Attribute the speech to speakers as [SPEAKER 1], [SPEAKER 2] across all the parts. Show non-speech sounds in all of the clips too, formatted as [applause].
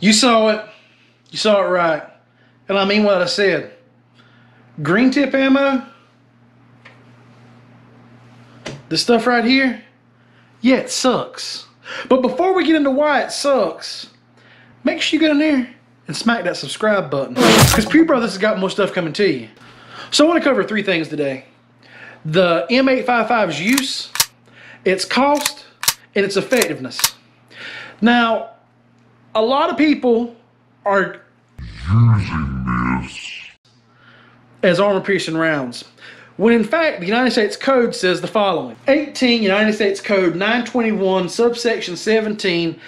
[SPEAKER 1] You saw it. You saw it right. And I mean what I said. Green tip ammo. This stuff right here. Yeah, it sucks. But before we get into why it sucks, make sure you get in there and smack that subscribe button. Because Pew Brothers has got more stuff coming to you. So I want to cover three things today. The M855's use, its cost, and its effectiveness. Now, a lot of people are using this as armor piercing rounds. When in fact, the United States Code says the following 18 United States Code 921, subsection 17,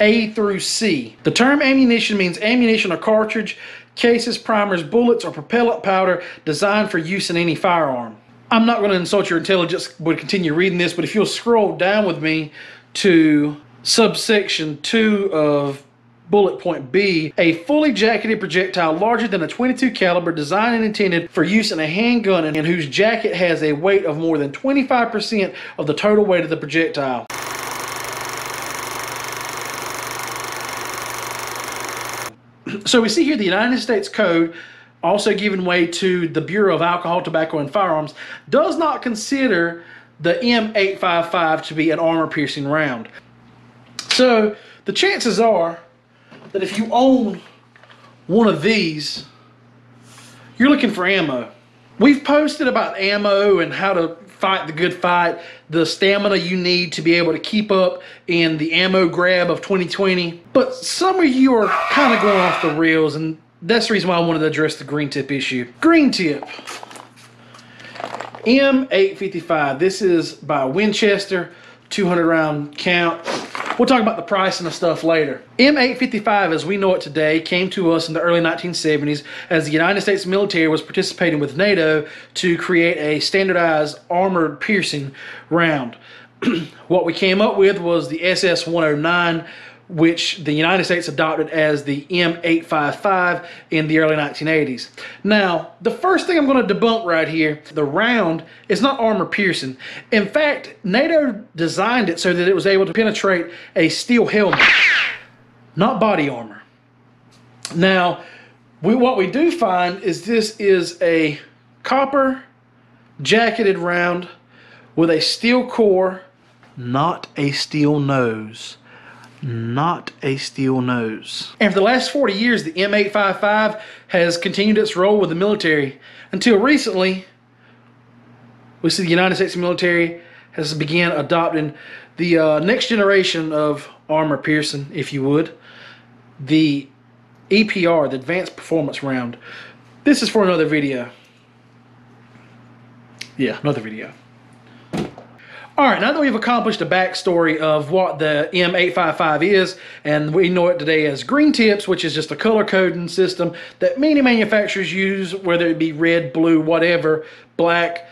[SPEAKER 1] A through C. The term ammunition means ammunition or cartridge, cases, primers, bullets, or propellant powder designed for use in any firearm. I'm not going to insult your intelligence, would continue reading this, but if you'll scroll down with me to subsection 2 of bullet point B, a fully jacketed projectile larger than a 22 caliber designed and intended for use in a handgun and whose jacket has a weight of more than 25% of the total weight of the projectile. So we see here the United States Code also giving way to the Bureau of Alcohol, Tobacco, and Firearms, does not consider the M855 to be an armor piercing round. So the chances are that if you own one of these, you're looking for ammo. We've posted about ammo and how to fight the good fight, the stamina you need to be able to keep up in the ammo grab of 2020. But some of you are kind of going off the rails and that's the reason why I wanted to address the green tip issue. Green tip. M855. This is by Winchester, 200 round count. We'll talk about the price and the stuff later. M855, as we know it today, came to us in the early 1970s as the United States military was participating with NATO to create a standardized armored piercing round. [clears throat] what we came up with was the SS-109 which the United States adopted as the M855 in the early 1980s. Now, the first thing I'm going to debunk right here, the round is not armor piercing. In fact, NATO designed it so that it was able to penetrate a steel helmet, not body armor. Now, we, what we do find is this is a copper jacketed round with a steel core, not a steel nose not a steel nose. And for the last 40 years, the M855 has continued its role with the military until recently, we see the United States military has began adopting the uh, next generation of armor piercing, if you would, the EPR, the Advanced Performance Round. This is for another video. Yeah, another video. All right, now that we've accomplished a backstory of what the M855 is, and we know it today as green tips, which is just a color coding system that many manufacturers use, whether it be red, blue, whatever, black,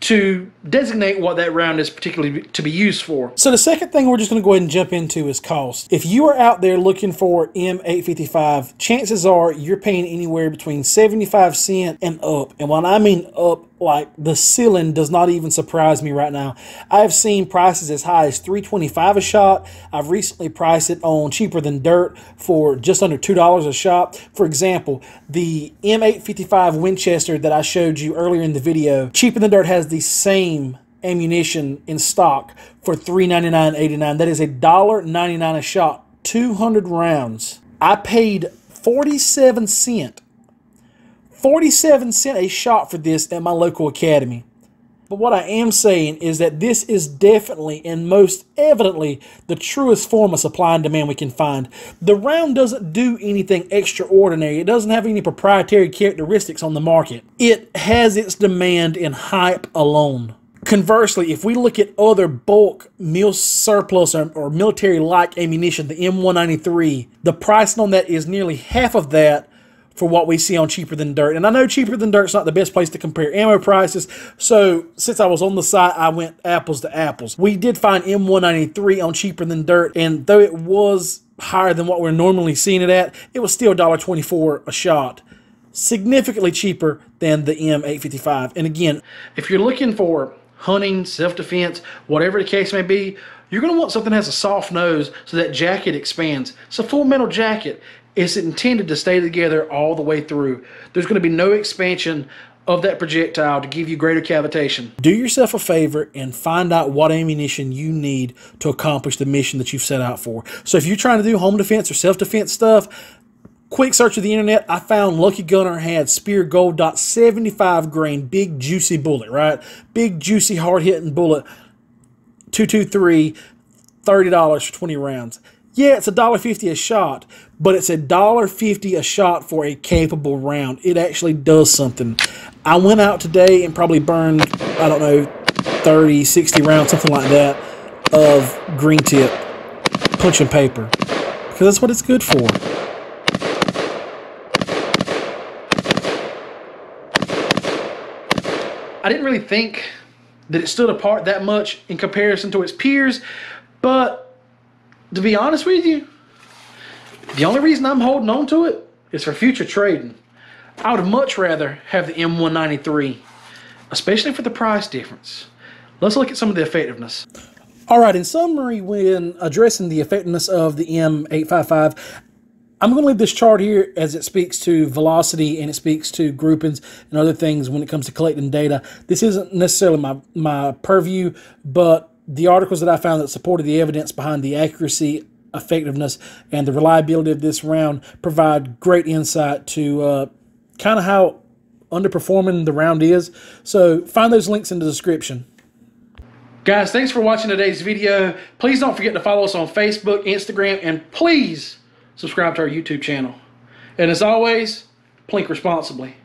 [SPEAKER 1] to designate what that round is particularly to be used for.
[SPEAKER 2] So the second thing we're just going to go ahead and jump into is cost. If you are out there looking for M855, chances are you're paying anywhere between 75 cent and up. And when I mean up, like the ceiling does not even surprise me right now. I've seen prices as high as 325 a shot. I've recently priced it on cheaper than dirt for just under $2 a shot. For example, the M855 Winchester that I showed you earlier in the video, cheaper than dirt has the same ammunition in stock for $399.89. That is a $1.99 a shot, 200 rounds. I paid 47 cent 47 cent a shot for this at my local academy. But what I am saying is that this is definitely and most evidently the truest form of supply and demand we can find. The round doesn't do anything extraordinary. It doesn't have any proprietary characteristics on the market. It has its demand in hype alone. Conversely, if we look at other bulk mil surplus or, or military-like ammunition, the M193, the pricing on that is nearly half of that for what we see on Cheaper Than Dirt. And I know Cheaper Than Dirt's not the best place to compare ammo prices, so since I was on the site, I went apples to apples. We did find M193 on Cheaper Than Dirt, and though it was higher than what we're normally seeing it at, it was still $1.24 a shot. Significantly cheaper than the M855. And again,
[SPEAKER 1] if you're looking for hunting, self-defense, whatever the case may be, you're going to want something that has a soft nose so that jacket expands. It's a full metal jacket. It's intended to stay together all the way through. There's going to be no expansion of that projectile to give you greater cavitation.
[SPEAKER 2] Do yourself a favor and find out what ammunition you need to accomplish the mission that you've set out for. So if you're trying to do home defense or self-defense stuff, quick search of the internet, I found Lucky Gunner had Speer Gold Dot 75 grain, big juicy bullet, right? Big juicy hard hitting bullet, 223, $30 for 20 rounds. Yeah, it's a dollar fifty a shot, but it's a dollar fifty a shot for a capable round. It actually does something. I went out today and probably burned, I don't know, 30, 60 rounds, something like that, of green tip punching paper. Because that's what it's good for.
[SPEAKER 1] I didn't really think that it stood apart that much in comparison to its peers, but to be honest with you, the only reason I'm holding on to it is for future trading. I would much rather have the M193, especially for the price difference. Let's look at some of the effectiveness.
[SPEAKER 2] All right, in summary, when addressing the effectiveness of the M855, I'm going to leave this chart here as it speaks to velocity and it speaks to groupings and other things when it comes to collecting data. This isn't necessarily my, my purview, but the articles that I found that supported the evidence behind the accuracy, effectiveness, and the reliability of this round provide great insight to uh, kind of how underperforming the round is. So find those links in the description.
[SPEAKER 1] Guys, thanks for watching today's video. Please don't forget to follow us on Facebook, Instagram, and please subscribe to our YouTube channel. And as always, plink responsibly.